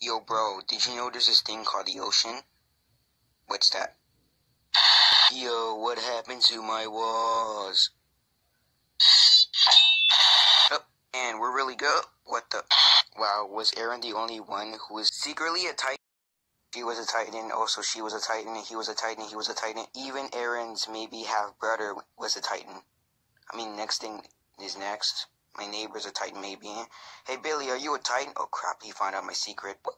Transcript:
Yo, bro, did you know there's this thing called the ocean? What's that? Yo, what happened to my walls? Oh, and we're really good. What the? Wow, was Eren the only one who was secretly a titan? She was a titan, also she was a titan, he was a titan, he was a titan. Even Eren's maybe half brother was a titan. I mean, next thing is next. My neighbor's a titan, maybe. Hey, Billy, are you a titan? Oh, crap, he found out my secret. What?